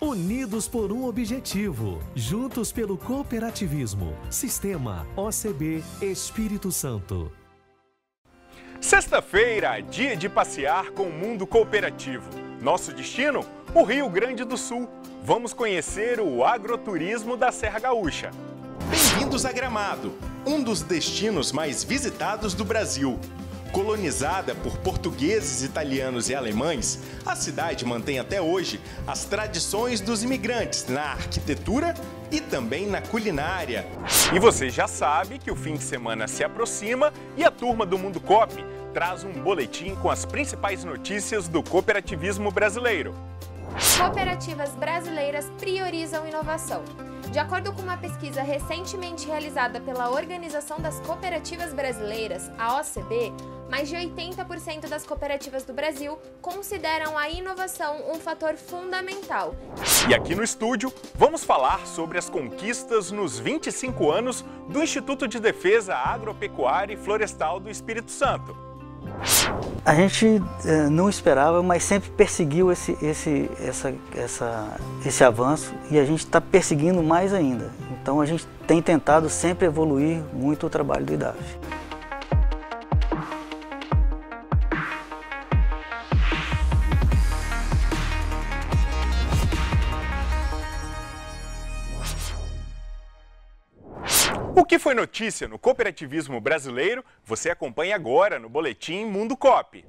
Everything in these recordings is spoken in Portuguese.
Unidos por um objetivo, juntos pelo cooperativismo. Sistema OCB Espírito Santo. Sexta-feira, dia de passear com o mundo cooperativo. Nosso destino? O Rio Grande do Sul. Vamos conhecer o agroturismo da Serra Gaúcha. Bem-vindos a Gramado, um dos destinos mais visitados do Brasil. Colonizada por portugueses, italianos e alemães, a cidade mantém até hoje as tradições dos imigrantes na arquitetura e também na culinária. E você já sabe que o fim de semana se aproxima e a turma do Mundo Cop traz um boletim com as principais notícias do cooperativismo brasileiro. Cooperativas brasileiras priorizam inovação. De acordo com uma pesquisa recentemente realizada pela Organização das Cooperativas Brasileiras, a OCB, mais de 80% das cooperativas do Brasil consideram a inovação um fator fundamental. E aqui no estúdio, vamos falar sobre as conquistas nos 25 anos do Instituto de Defesa Agropecuária e Florestal do Espírito Santo. A gente eh, não esperava, mas sempre perseguiu esse, esse, essa, essa, esse avanço e a gente está perseguindo mais ainda. Então a gente tem tentado sempre evoluir muito o trabalho do IDAF. O que foi notícia no cooperativismo brasileiro, você acompanha agora no Boletim Mundo Cop.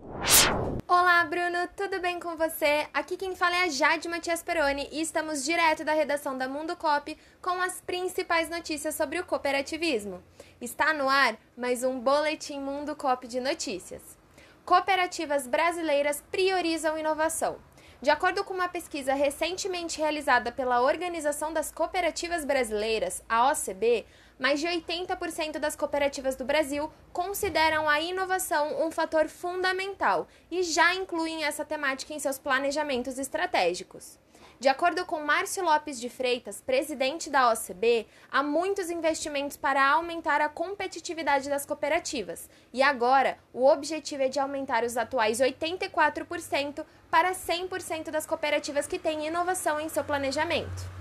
Olá, Bruno, tudo bem com você? Aqui quem fala é a Jade Matias Peroni e estamos direto da redação da Mundo Cop com as principais notícias sobre o cooperativismo. Está no ar mais um Boletim Mundo Cop de notícias. Cooperativas brasileiras priorizam inovação. De acordo com uma pesquisa recentemente realizada pela Organização das Cooperativas Brasileiras, a OCB, mais de 80% das cooperativas do Brasil consideram a inovação um fator fundamental e já incluem essa temática em seus planejamentos estratégicos. De acordo com Márcio Lopes de Freitas, presidente da OCB, há muitos investimentos para aumentar a competitividade das cooperativas. E agora, o objetivo é de aumentar os atuais 84% para 100% das cooperativas que têm inovação em seu planejamento.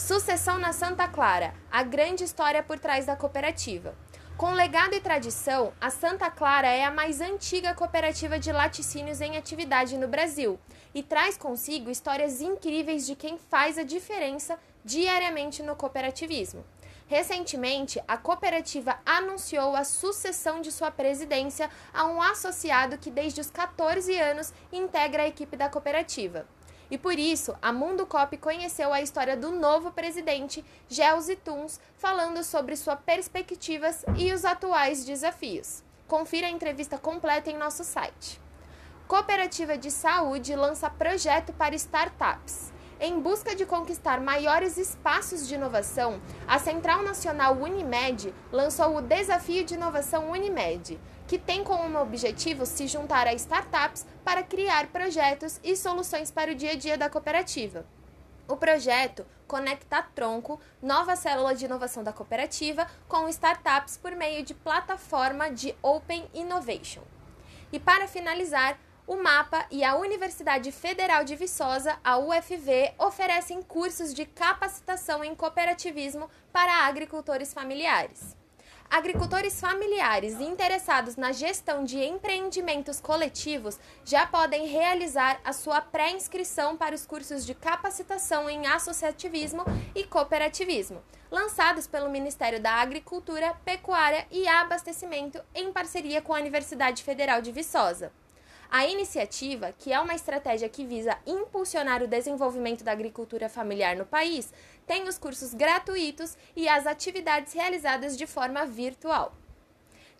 Sucessão na Santa Clara, a grande história por trás da cooperativa. Com legado e tradição, a Santa Clara é a mais antiga cooperativa de laticínios em atividade no Brasil e traz consigo histórias incríveis de quem faz a diferença diariamente no cooperativismo. Recentemente, a cooperativa anunciou a sucessão de sua presidência a um associado que desde os 14 anos integra a equipe da cooperativa. E por isso, a Mundo Cop conheceu a história do novo presidente, Gelsi Tuns, falando sobre suas perspectivas e os atuais desafios. Confira a entrevista completa em nosso site. Cooperativa de Saúde lança projeto para startups. Em busca de conquistar maiores espaços de inovação, a Central Nacional Unimed lançou o Desafio de Inovação Unimed, que tem como objetivo se juntar a startups para criar projetos e soluções para o dia a dia da cooperativa. O projeto conecta Tronco, nova célula de inovação da cooperativa, com startups por meio de plataforma de Open Innovation. E para finalizar, o MAPA e a Universidade Federal de Viçosa, a UFV, oferecem cursos de capacitação em cooperativismo para agricultores familiares. Agricultores familiares interessados na gestão de empreendimentos coletivos já podem realizar a sua pré-inscrição para os cursos de capacitação em associativismo e cooperativismo, lançados pelo Ministério da Agricultura, Pecuária e Abastecimento em parceria com a Universidade Federal de Viçosa. A iniciativa, que é uma estratégia que visa impulsionar o desenvolvimento da agricultura familiar no país, tem os cursos gratuitos e as atividades realizadas de forma virtual.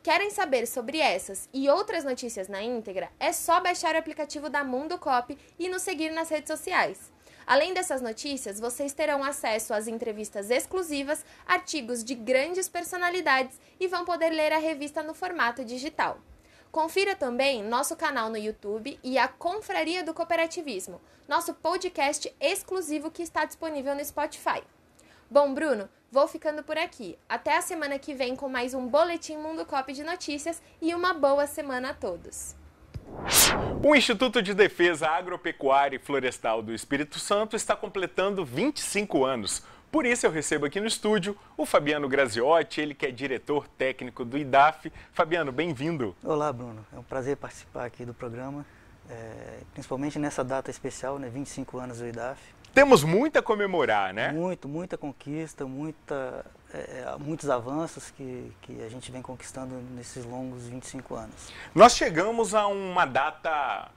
Querem saber sobre essas e outras notícias na íntegra? É só baixar o aplicativo da Mundo Cop e nos seguir nas redes sociais. Além dessas notícias, vocês terão acesso às entrevistas exclusivas, artigos de grandes personalidades e vão poder ler a revista no formato digital. Confira também nosso canal no YouTube e a Confraria do Cooperativismo, nosso podcast exclusivo que está disponível no Spotify. Bom, Bruno, vou ficando por aqui. Até a semana que vem com mais um Boletim Mundo Cop de notícias e uma boa semana a todos. O Instituto de Defesa Agropecuária e Florestal do Espírito Santo está completando 25 anos. Por isso eu recebo aqui no estúdio o Fabiano Graziotti, ele que é diretor técnico do IDAF. Fabiano, bem-vindo. Olá, Bruno. É um prazer participar aqui do programa, é, principalmente nessa data especial, né, 25 anos do IDAF. Temos muito a comemorar, né? Muito, muita conquista, muita, é, é muitos avanços que, que a gente vem conquistando nesses longos 25 anos. Nós chegamos a uma data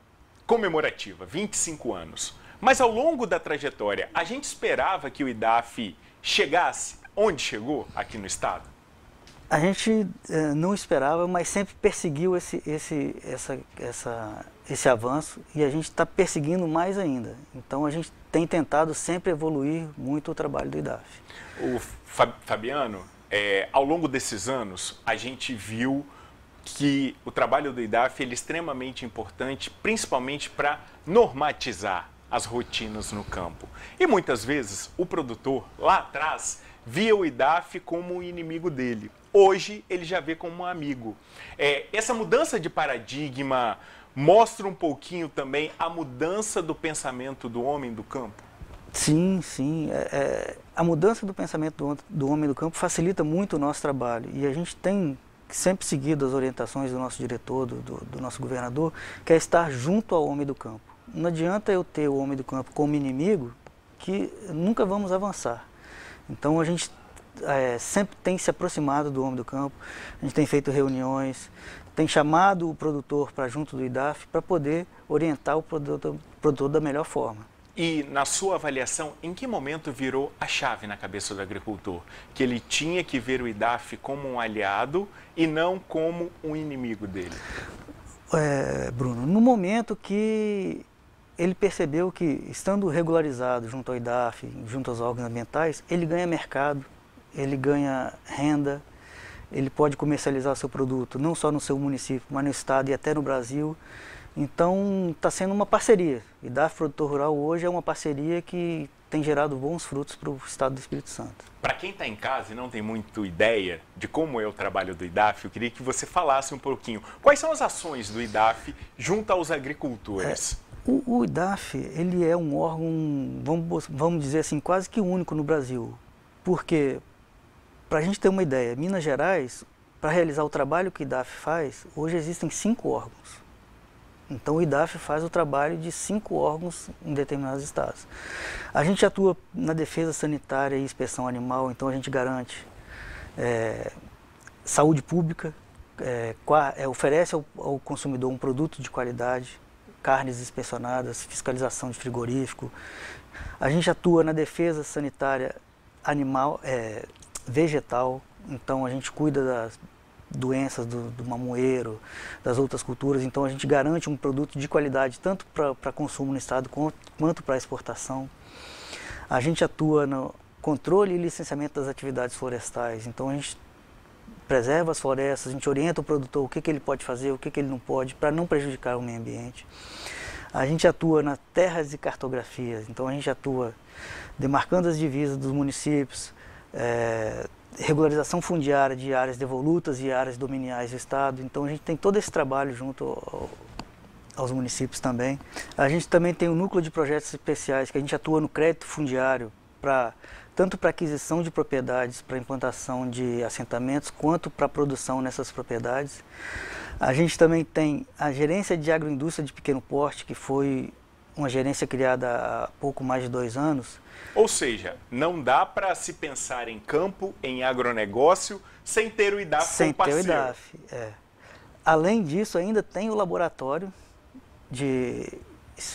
comemorativa, 25 anos. Mas ao longo da trajetória, a gente esperava que o IDAF chegasse onde chegou aqui no estado? A gente eh, não esperava, mas sempre perseguiu esse, esse, essa, essa, esse avanço e a gente está perseguindo mais ainda. Então a gente tem tentado sempre evoluir muito o trabalho do IDAF. O Fabiano, é, ao longo desses anos, a gente viu que o trabalho do IDAF é extremamente importante, principalmente para normatizar as rotinas no campo. E muitas vezes o produtor lá atrás via o IDAF como o inimigo dele. Hoje ele já vê como um amigo. É, essa mudança de paradigma mostra um pouquinho também a mudança do pensamento do homem do campo? Sim, sim. É, é, a mudança do pensamento do, do homem do campo facilita muito o nosso trabalho e a gente tem sempre seguido as orientações do nosso diretor, do, do, do nosso governador, que é estar junto ao homem do campo não adianta eu ter o homem do campo como inimigo, que nunca vamos avançar. Então a gente é, sempre tem se aproximado do homem do campo, a gente tem feito reuniões, tem chamado o produtor para junto do IDAF para poder orientar o produtor, produtor da melhor forma. E, na sua avaliação, em que momento virou a chave na cabeça do agricultor? Que ele tinha que ver o IDAF como um aliado e não como um inimigo dele? É, Bruno, no momento que ele percebeu que, estando regularizado junto ao IDAF, junto aos órgãos ambientais, ele ganha mercado, ele ganha renda, ele pode comercializar seu produto não só no seu município, mas no estado e até no Brasil. Então está sendo uma parceria. IDAF Produtor Rural hoje é uma parceria que tem gerado bons frutos para o estado do Espírito Santo. Para quem está em casa e não tem muito ideia de como é o trabalho do IDAF, eu queria que você falasse um pouquinho. Quais são as ações do IDAF junto aos agricultores? É, o, o IDAF, ele é um órgão, vamos, vamos dizer assim, quase que único no Brasil. Porque, para a gente ter uma ideia, Minas Gerais, para realizar o trabalho que o IDAF faz, hoje existem cinco órgãos. Então o IDAF faz o trabalho de cinco órgãos em determinados estados. A gente atua na defesa sanitária e inspeção animal, então a gente garante é, saúde pública, é, é, oferece ao, ao consumidor um produto de qualidade, carnes inspecionadas, fiscalização de frigorífico. A gente atua na defesa sanitária animal, é, vegetal, então a gente cuida das doenças do, do mamoeiro, das outras culturas, então a gente garante um produto de qualidade tanto para consumo no estado quanto, quanto para exportação. A gente atua no controle e licenciamento das atividades florestais, então a gente preserva as florestas, a gente orienta o produtor o que, que ele pode fazer, o que, que ele não pode, para não prejudicar o meio ambiente. A gente atua nas terras e cartografias, então a gente atua demarcando as divisas dos municípios, é, regularização fundiária de áreas devolutas e áreas dominiais do Estado. Então a gente tem todo esse trabalho junto ao, aos municípios também. A gente também tem um núcleo de projetos especiais que a gente atua no crédito fundiário para tanto para aquisição de propriedades, para implantação de assentamentos, quanto para produção nessas propriedades. A gente também tem a gerência de agroindústria de pequeno porte, que foi uma gerência criada há pouco mais de dois anos. Ou seja, não dá para se pensar em campo, em agronegócio, sem ter o IDAF sem como parceiro. Sem ter o IDAF, é. Além disso, ainda tem o laboratório de,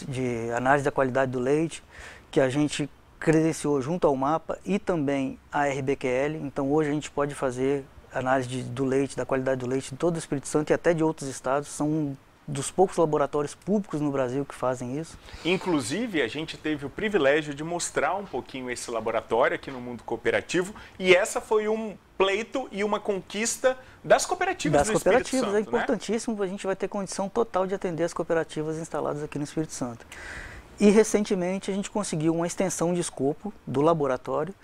de análise da qualidade do leite, que a gente credenciou junto ao mapa e também a RBQL. Então hoje a gente pode fazer análise de, do leite, da qualidade do leite de todo o Espírito Santo e até de outros estados. São dos poucos laboratórios públicos no Brasil que fazem isso. Inclusive, a gente teve o privilégio de mostrar um pouquinho esse laboratório aqui no mundo cooperativo e essa foi um pleito e uma conquista das cooperativas das do cooperativas, Espírito é Santo, é importantíssimo, né? a gente vai ter condição total de atender as cooperativas instaladas aqui no Espírito Santo. E recentemente a gente conseguiu uma extensão de escopo do laboratório.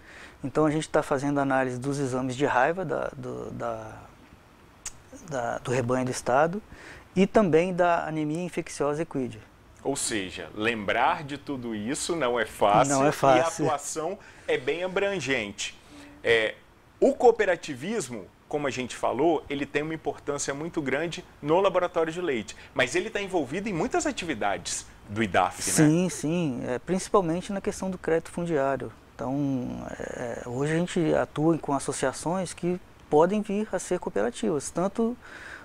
Então a gente está fazendo análise dos exames de raiva da, do, da, da, do rebanho do estado e também da anemia infecciosa equídea. Ou seja, lembrar de tudo isso não é fácil, não é fácil. e a atuação é bem abrangente. É, o cooperativismo, como a gente falou, ele tem uma importância muito grande no laboratório de leite, mas ele está envolvido em muitas atividades do IDAF, sim, né? Sim, sim, é, principalmente na questão do crédito fundiário. Então, é, hoje a gente atua com associações que podem vir a ser cooperativas, tanto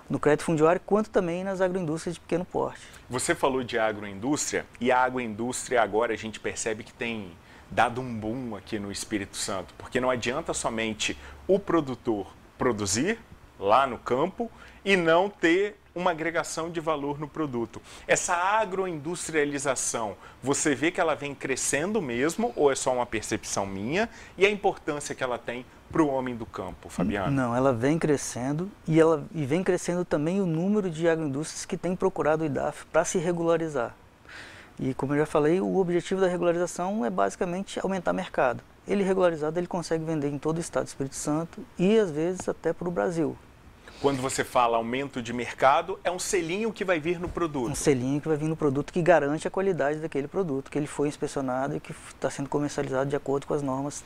no crédito fundiário quanto também nas agroindústrias de pequeno porte. Você falou de agroindústria e a agroindústria agora a gente percebe que tem dado um boom aqui no Espírito Santo, porque não adianta somente o produtor produzir lá no campo e não ter uma agregação de valor no produto. Essa agroindustrialização, você vê que ela vem crescendo mesmo ou é só uma percepção minha? E a importância que ela tem para o homem do campo, Fabiano? Não, ela vem crescendo e, ela, e vem crescendo também o número de agroindústrias que têm procurado o IDAF para se regularizar. E como eu já falei, o objetivo da regularização é basicamente aumentar o mercado. Ele regularizado, ele consegue vender em todo o estado do Espírito Santo e às vezes até para o Brasil. Quando você fala aumento de mercado, é um selinho que vai vir no produto. Um selinho que vai vir no produto que garante a qualidade daquele produto, que ele foi inspecionado e que está sendo comercializado de acordo com as normas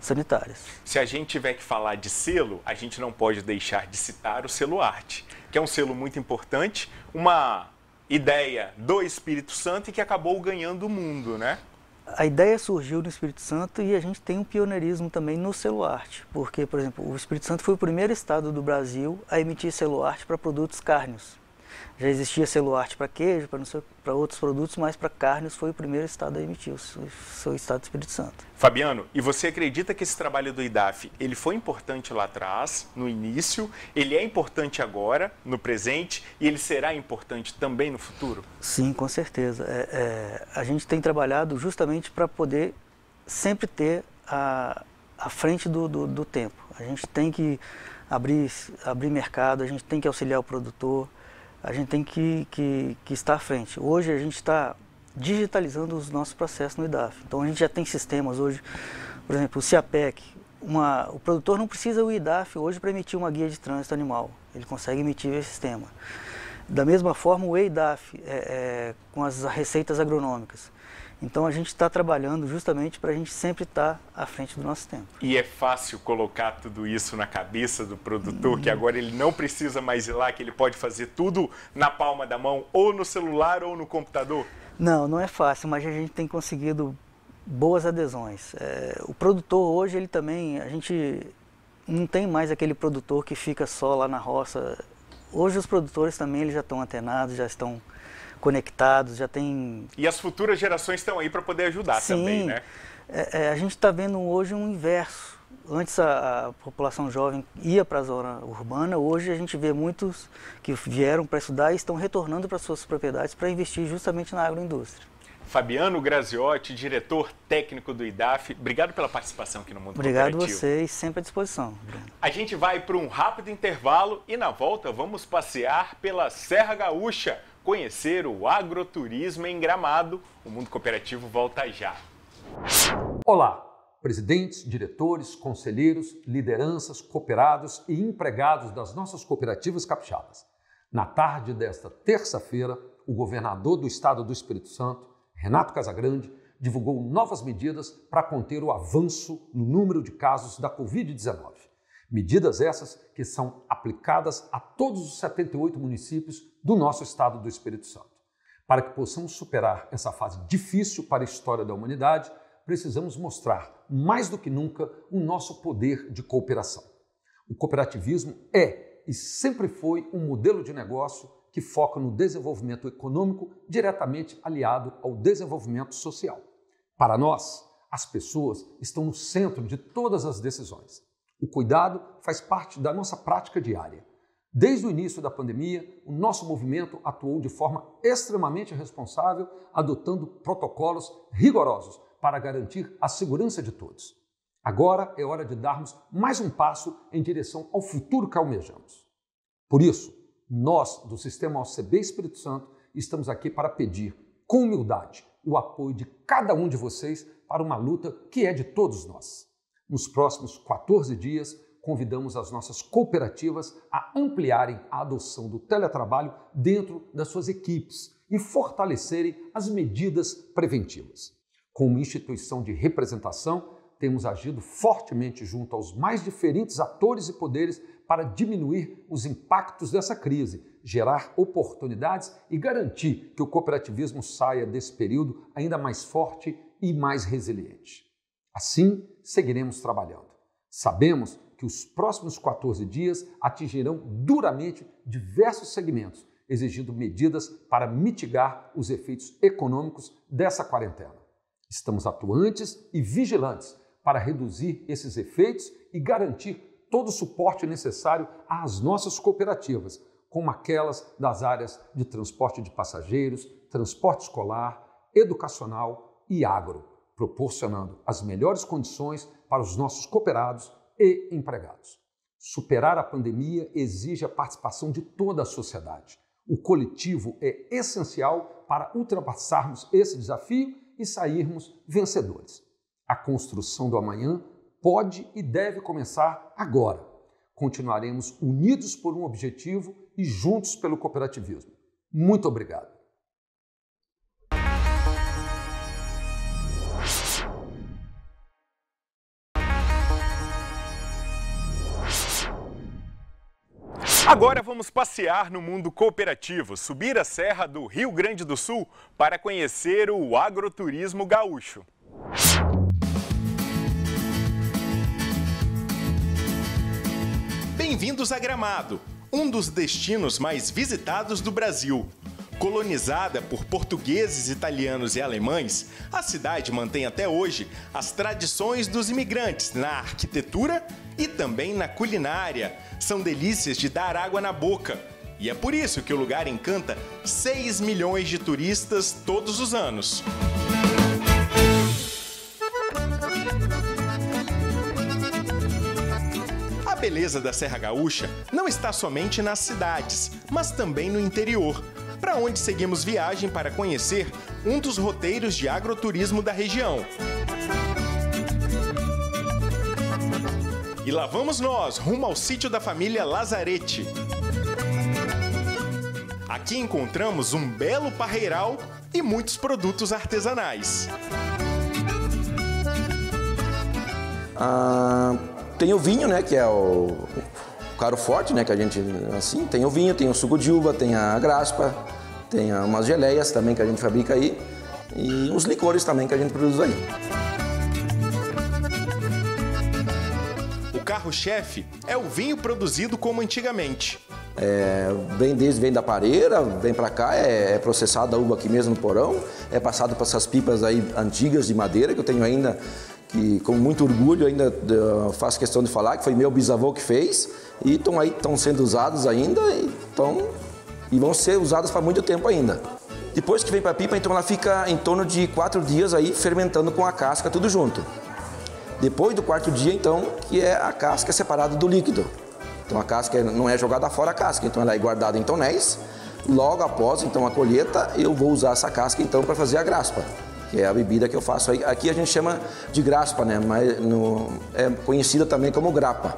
sanitárias. Se a gente tiver que falar de selo, a gente não pode deixar de citar o selo arte, que é um selo muito importante, uma ideia do Espírito Santo e que acabou ganhando o mundo, né? A ideia surgiu no Espírito Santo e a gente tem um pioneirismo também no celuarte, porque, por exemplo, o Espírito Santo foi o primeiro estado do Brasil a emitir celuarte para produtos cárneos. Já existia celuarte para queijo, para outros produtos, mas para carnes foi o primeiro estado a emitir, o seu estado do Espírito Santo. Fabiano, e você acredita que esse trabalho do IDAF ele foi importante lá atrás, no início, ele é importante agora, no presente, e ele será importante também no futuro? Sim, com certeza. É, é, a gente tem trabalhado justamente para poder sempre ter a, a frente do, do, do tempo. A gente tem que abrir, abrir mercado, a gente tem que auxiliar o produtor, a gente tem que, que, que estar à frente. Hoje a gente está digitalizando os nossos processos no IDAF. Então a gente já tem sistemas hoje, por exemplo, o CIAPEC, uma, o produtor não precisa o IDAF hoje para emitir uma guia de trânsito animal, ele consegue emitir esse sistema. Da mesma forma, o EIDAF, é, é, com as receitas agronômicas. Então a gente está trabalhando justamente para a gente sempre estar tá à frente do nosso tempo. E é fácil colocar tudo isso na cabeça do produtor, que agora ele não precisa mais ir lá, que ele pode fazer tudo na palma da mão, ou no celular ou no computador? Não, não é fácil, mas a gente tem conseguido boas adesões. É, o produtor hoje, ele também, a gente não tem mais aquele produtor que fica só lá na roça. Hoje os produtores também eles já estão antenados, já estão conectados, já tem... E as futuras gerações estão aí para poder ajudar Sim, também, né? É, é, a gente está vendo hoje um inverso. Antes a, a população jovem ia para a zona urbana, hoje a gente vê muitos que vieram para estudar e estão retornando para suas propriedades para investir justamente na agroindústria. Fabiano Graziotti, diretor técnico do IDAF, obrigado pela participação aqui no Mundo Obrigado Cooperativo. Obrigado vocês, sempre à disposição. A gente vai para um rápido intervalo e na volta vamos passear pela Serra Gaúcha conhecer o agroturismo em Gramado. O Mundo Cooperativo volta já. Olá, presidentes, diretores, conselheiros, lideranças, cooperados e empregados das nossas cooperativas capixabas. Na tarde desta terça-feira, o governador do estado do Espírito Santo, Renato Casagrande, divulgou novas medidas para conter o avanço no número de casos da Covid-19. Medidas essas que são aplicadas a todos os 78 municípios do nosso estado do Espírito Santo. Para que possamos superar essa fase difícil para a história da humanidade, precisamos mostrar, mais do que nunca, o nosso poder de cooperação. O cooperativismo é e sempre foi um modelo de negócio que foca no desenvolvimento econômico diretamente aliado ao desenvolvimento social. Para nós, as pessoas estão no centro de todas as decisões. O cuidado faz parte da nossa prática diária. Desde o início da pandemia, o nosso movimento atuou de forma extremamente responsável, adotando protocolos rigorosos para garantir a segurança de todos. Agora é hora de darmos mais um passo em direção ao futuro que almejamos. Por isso, nós do Sistema OCB Espírito Santo estamos aqui para pedir, com humildade, o apoio de cada um de vocês para uma luta que é de todos nós. Nos próximos 14 dias, convidamos as nossas cooperativas a ampliarem a adoção do teletrabalho dentro das suas equipes e fortalecerem as medidas preventivas. Como instituição de representação, temos agido fortemente junto aos mais diferentes atores e poderes para diminuir os impactos dessa crise, gerar oportunidades e garantir que o cooperativismo saia desse período ainda mais forte e mais resiliente. Assim, seguiremos trabalhando. Sabemos que os próximos 14 dias atingirão duramente diversos segmentos, exigindo medidas para mitigar os efeitos econômicos dessa quarentena. Estamos atuantes e vigilantes para reduzir esses efeitos e garantir todo o suporte necessário às nossas cooperativas, como aquelas das áreas de transporte de passageiros, transporte escolar, educacional e agro, proporcionando as melhores condições para os nossos cooperados e empregados. Superar a pandemia exige a participação de toda a sociedade. O coletivo é essencial para ultrapassarmos esse desafio e sairmos vencedores. A construção do amanhã pode e deve começar agora. Continuaremos unidos por um objetivo e juntos pelo cooperativismo. Muito obrigado. Agora vamos passear no mundo cooperativo, subir a serra do Rio Grande do Sul para conhecer o agroturismo gaúcho. Bem-vindos a Gramado, um dos destinos mais visitados do Brasil. Colonizada por portugueses, italianos e alemães, a cidade mantém até hoje as tradições dos imigrantes na arquitetura e também na culinária. São delícias de dar água na boca. E é por isso que o lugar encanta 6 milhões de turistas todos os anos. A beleza da Serra Gaúcha não está somente nas cidades, mas também no interior para onde seguimos viagem para conhecer um dos roteiros de agroturismo da região. E lá vamos nós, rumo ao sítio da família Lazarete. Aqui encontramos um belo parreiral e muitos produtos artesanais. Ah, tem o vinho, né, que é o, o caro forte, né, que a gente assim, tem o vinho, tem o suco de uva, tem a graspa, tem umas geleias também que a gente fabrica aí e uns licores também que a gente produz aí. carro-chefe é o vinho produzido como antigamente. É, vem desde vem da pareira, vem para cá, é, é processada a uva aqui mesmo no porão, é passado para essas pipas aí antigas de madeira que eu tenho ainda, que com muito orgulho ainda faço questão de falar que foi meu bisavô que fez e estão aí estão sendo usados ainda e, tão, e vão ser usados para muito tempo ainda. Depois que vem para a pipa, então ela fica em torno de quatro dias aí fermentando com a casca tudo junto. Depois do quarto dia, então, que é a casca separada do líquido. Então a casca não é jogada fora a casca, então ela é guardada em tonéis. Logo após então a colheita, eu vou usar essa casca então para fazer a graspa, que é a bebida que eu faço aí. Aqui a gente chama de graspa, né? Mas no, é conhecida também como grapa.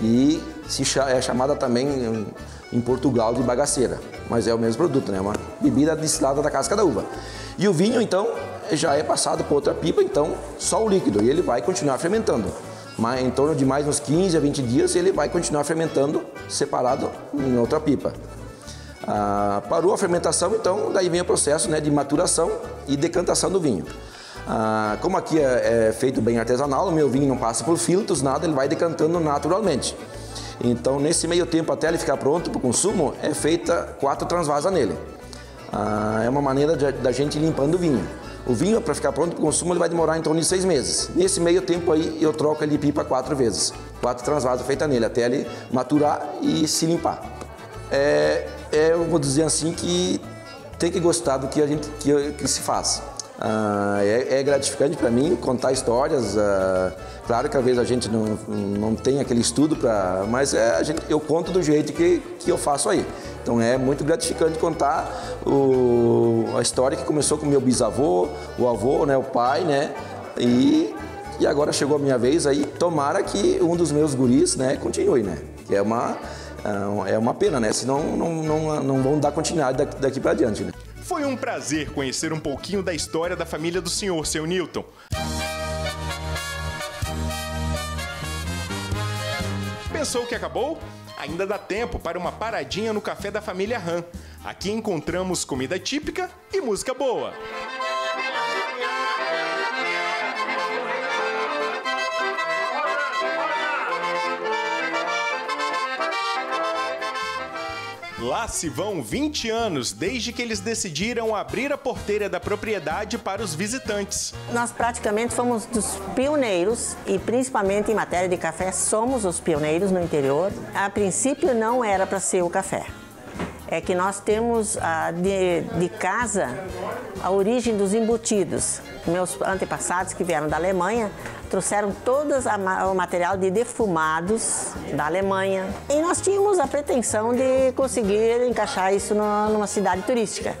E se é chamada também em Portugal de bagaceira, mas é o mesmo produto, né? Uma bebida destilada da casca da uva. E o vinho, então, já é passado por outra pipa, então só o líquido, e ele vai continuar fermentando. Mas em torno de mais uns 15 a 20 dias ele vai continuar fermentando separado em outra pipa. Ah, parou a fermentação, então daí vem o processo né, de maturação e decantação do vinho. Ah, como aqui é, é, feito bem artesanal, o meu vinho não passa por filtros, nada, ele vai decantando naturalmente. Então, nesse meio tempo, até ele ficar pronto para o consumo, é feita quatro transvasas nele. Ah, é uma maneira da gente limpando o vinho. O vinho, para ficar pronto para o consumo, ele vai demorar em torno de seis meses. Nesse meio tempo aí, eu troco ele pipa quatro vezes. Quatro transvasos feitas nele, até ele maturar e se limpar. É, é, eu vou dizer assim que tem que gostar do que a gente que, que se faz. Ah, é, é, gratificante para mim contar histórias. Ah, claro que às vezes a gente não, não tem aquele estudo para, mas é, gente, eu conto do jeito que, que eu faço aí. Então é muito gratificante contar o, a história que começou com meu bisavô, o avô, né, o pai, né, e E agora chegou a minha vez aí, tomara que um dos meus guris, né, continue, né? Que é uma, é uma pena, né? Senão não, não, não vão dar continuidade daqui, daqui para diante, né? Foi um prazer conhecer um pouquinho da história da família do senhor, seu Newton. Pensou que acabou? Ainda dá tempo para uma paradinha no café da família Han. Aqui encontramos comida típica e música boa. Lá se vão 20 anos desde que eles decidiram abrir a porteira da propriedade para os visitantes. Nós praticamente fomos dos pioneiros e principalmente em matéria de café somos os pioneiros no interior. A princípio não era para ser o café. É que nós temos ah, de, de casa a origem dos embutidos. Meus antepassados que vieram da Alemanha trouxeram todo o material de defumados da Alemanha. E nós tínhamos a pretensão de conseguir encaixar isso numa cidade turística.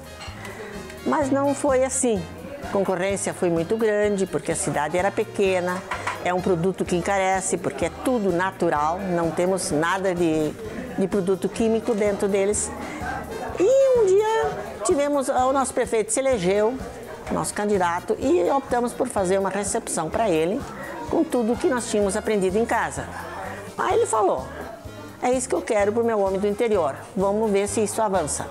Mas não foi assim. A concorrência foi muito grande, porque a cidade era pequena, é um produto que encarece, porque é tudo natural, não temos nada de, de produto químico dentro deles. E um dia tivemos, o nosso prefeito se elegeu, nosso candidato, e optamos por fazer uma recepção para ele com tudo que nós tínhamos aprendido em casa. Aí ele falou: é isso que eu quero para o meu homem do interior, vamos ver se isso avança.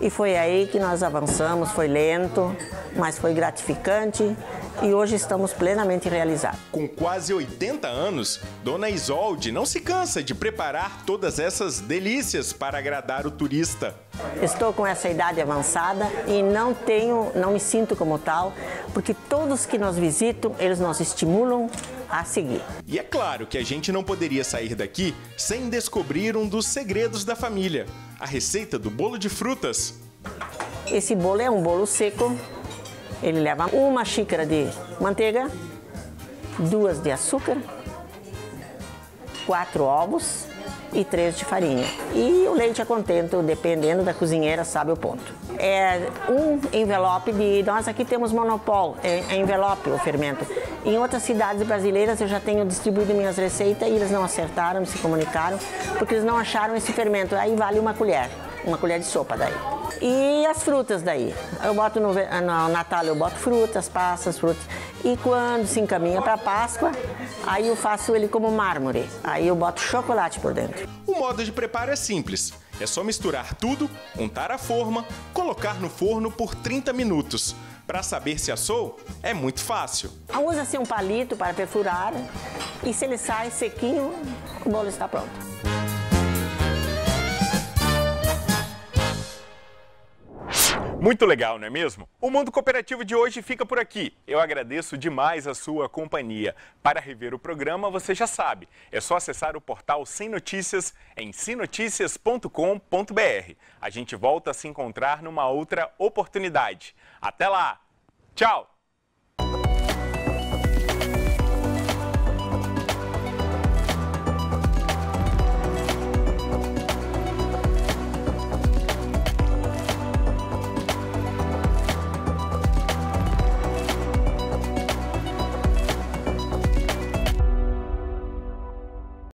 E foi aí que nós avançamos, foi lento, mas foi gratificante e hoje estamos plenamente realizados. Com quase 80 anos, Dona Isolde não se cansa de preparar todas essas delícias para agradar o turista. Estou com essa idade avançada e não tenho, não me sinto como tal, porque todos que nos visitam, eles nos estimulam a seguir. E é claro que a gente não poderia sair daqui sem descobrir um dos segredos da família, a receita do bolo de frutas. Esse bolo é um bolo seco. Ele leva uma xícara de manteiga, duas de açúcar, quatro ovos, e três de farinha. E o leite a contento, dependendo da cozinheira, sabe o ponto. É um envelope de. Nós aqui temos monopólio, é, é envelope o fermento. Em outras cidades brasileiras eu já tenho distribuído minhas receitas e eles não acertaram, se comunicaram, porque eles não acharam esse fermento. Aí vale uma colher, uma colher de sopa daí. E as frutas daí. Eu boto no, no Natal, eu boto frutas, passas, frutas. E quando se encaminha para Páscoa, aí eu faço ele como mármore. Aí eu boto chocolate por dentro. O modo de preparo é simples. É só misturar tudo, untar a forma, colocar no forno por 30 minutos. Para saber se assou, é muito fácil. Usa-se um palito para perfurar e se ele sai sequinho, o bolo está pronto. Muito legal, não é mesmo? O Mundo Cooperativo de hoje fica por aqui. Eu agradeço demais a sua companhia. Para rever o programa, você já sabe, é só acessar o portal Sem Notícias em sinoticias.com.br. A gente volta a se encontrar numa outra oportunidade. Até lá! Tchau!